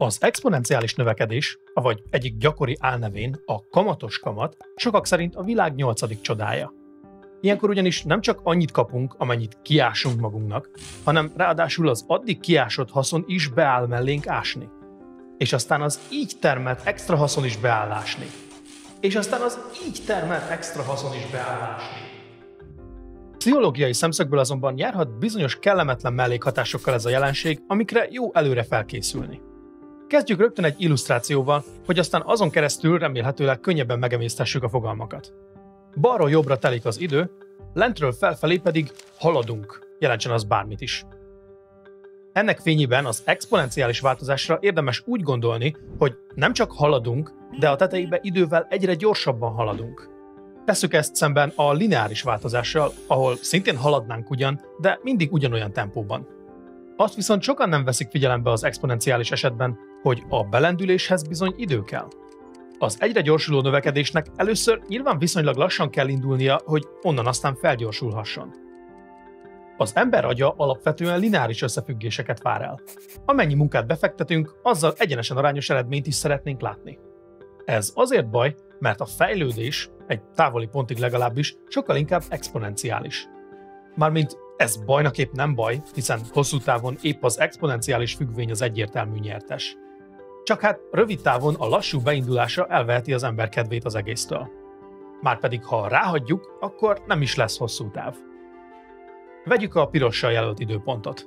Az exponenciális növekedés, vagy egyik gyakori álnevén a kamatos kamat, sokak szerint a világ nyolcadik csodája. Ilyenkor ugyanis nem csak annyit kapunk, amennyit kiásunk magunknak, hanem ráadásul az addig kiásott haszon is beáll mellénk ásni. És aztán az így termelt extra haszon is beáll ásni. És aztán az így termelt extra haszon is beáll ásni. Pszichológiai szemszögből azonban járhat bizonyos kellemetlen mellékhatásokkal ez a jelenség, amikre jó előre felkészülni. Kezdjük rögtön egy illusztrációval, hogy aztán azon keresztül remélhetőleg könnyebben megemésztessük a fogalmakat. Balról jobbra telik az idő, lentről felfelé pedig haladunk, jelentsen az bármit is. Ennek fényében az exponenciális változásra érdemes úgy gondolni, hogy nem csak haladunk, de a tetejébe idővel egyre gyorsabban haladunk. Tesszük ezt szemben a lineáris változással, ahol szintén haladnánk ugyan, de mindig ugyanolyan tempóban. Azt viszont sokan nem veszik figyelembe az exponenciális esetben, hogy a belendüléshez bizony idő kell. Az egyre gyorsuló növekedésnek először nyilván viszonylag lassan kell indulnia, hogy onnan aztán felgyorsulhasson. Az ember agya alapvetően lineáris összefüggéseket vár el. Amennyi munkát befektetünk, azzal egyenesen arányos eredményt is szeretnénk látni. Ez azért baj, mert a fejlődés, egy távoli pontig legalábbis, sokkal inkább exponenciális. Mármint ez bajnak épp nem baj, hiszen hosszú távon épp az exponenciális függvény az egyértelmű nyertes. Csak hát rövid távon a lassú beindulása elveheti az ember kedvét az egésztől. Márpedig ha ráhagyjuk, akkor nem is lesz hosszú táv. Vegyük a pirossal jelölt időpontot.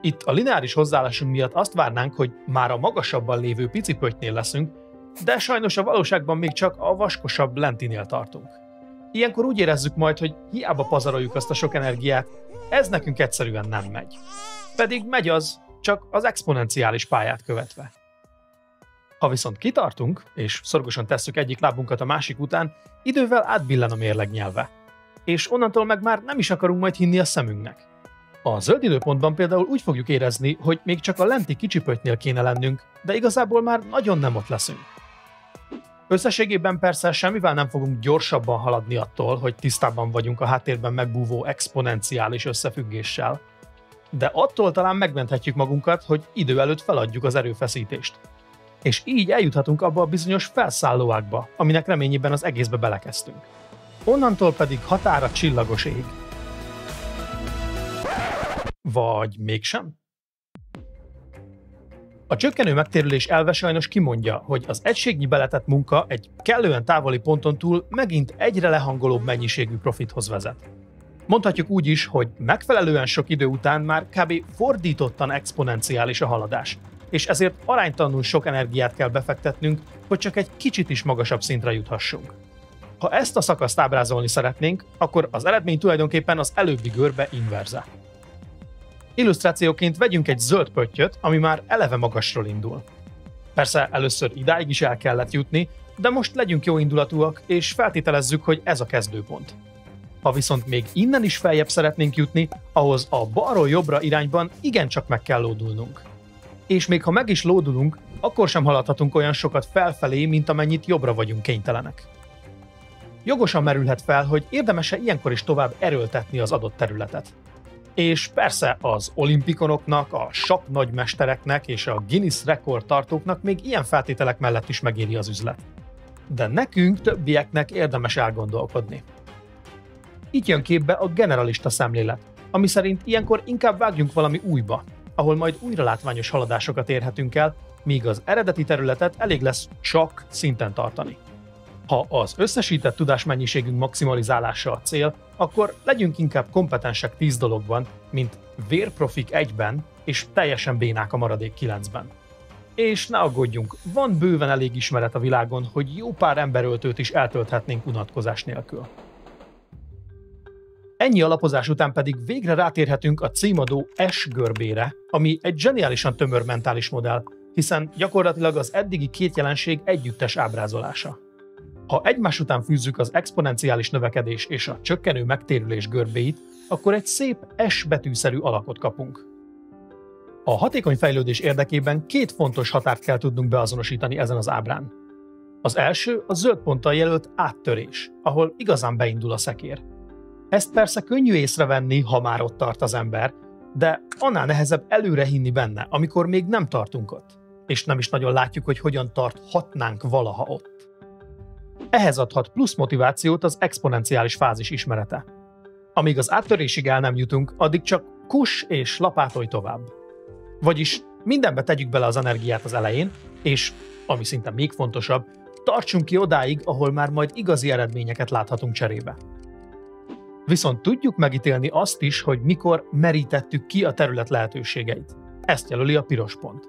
Itt a lineáris hozzáállásunk miatt azt várnánk, hogy már a magasabban lévő pici pöttynél leszünk, de sajnos a valóságban még csak a vaskosabb lentinél tartunk. Ilyenkor úgy érezzük majd, hogy hiába pazaroljuk azt a sok energiát, ez nekünk egyszerűen nem megy. Pedig megy az, csak az exponenciális pályát követve. Ha viszont kitartunk, és szorgosan tesszük egyik lábunkat a másik után, idővel átbillen a mérleg nyelve. És onnantól meg már nem is akarunk majd hinni a szemünknek. A zöld időpontban például úgy fogjuk érezni, hogy még csak a lenti kicsipötnél kéne lennünk, de igazából már nagyon nem ott leszünk. Összességében persze semmivel nem fogunk gyorsabban haladni attól, hogy tisztában vagyunk a háttérben megbúvó exponenciális összefüggéssel, de attól talán megmenthetjük magunkat, hogy idő előtt feladjuk az erőfeszítést. És így eljuthatunk abba a bizonyos felszállóákba, aminek reményében az egészbe belekezdtünk. Onnantól pedig határa csillagos ég. Vagy mégsem? A csökkenő megtérülés elve sajnos kimondja, hogy az egységnyi beletett munka egy kellően távoli ponton túl megint egyre lehangolóbb mennyiségű profithoz vezet. Mondhatjuk úgy is, hogy megfelelően sok idő után már kb. fordítottan exponenciális a haladás, és ezért aránytalanul sok energiát kell befektetnünk, hogy csak egy kicsit is magasabb szintre juthassunk. Ha ezt a szakaszt ábrázolni szeretnénk, akkor az eredmény tulajdonképpen az előbbi görbe inverze. Illusztrációként vegyünk egy zöld pöttyöt, ami már eleve magasról indul. Persze először idáig is el kellett jutni, de most legyünk jó indulatúak, és feltételezzük, hogy ez a kezdőpont. Ha viszont még innen is feljebb szeretnénk jutni, ahhoz a balról jobbra irányban igencsak meg kell lódulnunk. És még ha meg is lódulunk, akkor sem haladhatunk olyan sokat felfelé, mint amennyit jobbra vagyunk kénytelenek. Jogosan merülhet fel, hogy érdemese ilyenkor is tovább erőltetni az adott területet. És persze az olimpikonoknak, a sok nagymestereknek és a Guinness rekordtartóknak még ilyen feltételek mellett is megéri az üzlet. De nekünk többieknek érdemes elgondolkodni. Itt jön képbe a generalista szemlélet, ami szerint ilyenkor inkább vágjunk valami újba, ahol majd újra látványos haladásokat érhetünk el, míg az eredeti területet elég lesz csak szinten tartani. Ha az összesített tudásmennyiségünk maximalizálása a cél, akkor legyünk inkább kompetensek 10 dologban, mint vérprofik egyben, és teljesen bénák a maradék 9-ben. És ne aggódjunk, van bőven elég ismeret a világon, hogy jó pár emberöltőt is eltölthetnénk unatkozás nélkül. Ennyi alapozás után pedig végre rátérhetünk a címadó S görbére, ami egy zseniálisan tömör mentális modell, hiszen gyakorlatilag az eddigi két jelenség együttes ábrázolása. Ha egymás után fűzzük az exponenciális növekedés és a csökkenő megtérülés görbéit, akkor egy szép S betűszerű alakot kapunk. A hatékony fejlődés érdekében két fontos határt kell tudnunk beazonosítani ezen az ábrán. Az első a zöld ponttal jelölt áttörés, ahol igazán beindul a szekér. Ezt persze könnyű észrevenni, ha már ott tart az ember, de annál nehezebb előre hinni benne, amikor még nem tartunk ott. és nem is nagyon látjuk, hogy hogyan tarthatnánk valaha ott. Ehhez adhat plusz motivációt az exponenciális fázis ismerete. Amíg az áttörésig el nem jutunk, addig csak kus és lapátolj tovább. Vagyis mindenbe tegyük bele az energiát az elején, és, ami szinte még fontosabb, tartsunk ki odáig, ahol már majd igazi eredményeket láthatunk cserébe. Viszont tudjuk megítélni azt is, hogy mikor merítettük ki a terület lehetőségeit. Ezt jelöli a piros pont.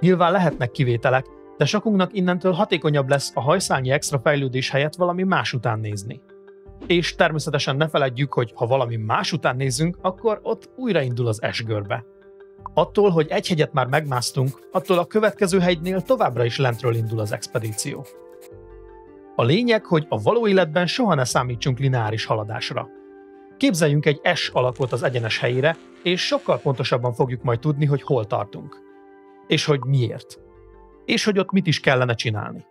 Nyilván lehetnek kivételek, de sokunknak innentől hatékonyabb lesz a hajszálnyi extra fejlődés helyett valami más után nézni. És természetesen ne feledjük, hogy ha valami más után nézzünk, akkor ott újraindul az esgörbe. Attól, hogy egy hegyet már megmásztunk, attól a következő hegynél továbbra is lentről indul az expedíció. A lényeg, hogy a való életben soha ne számítsunk lineáris haladásra. Képzeljünk egy S alakot az egyenes helyére, és sokkal pontosabban fogjuk majd tudni, hogy hol tartunk. És hogy miért. És hogy ott mit is kellene csinálni.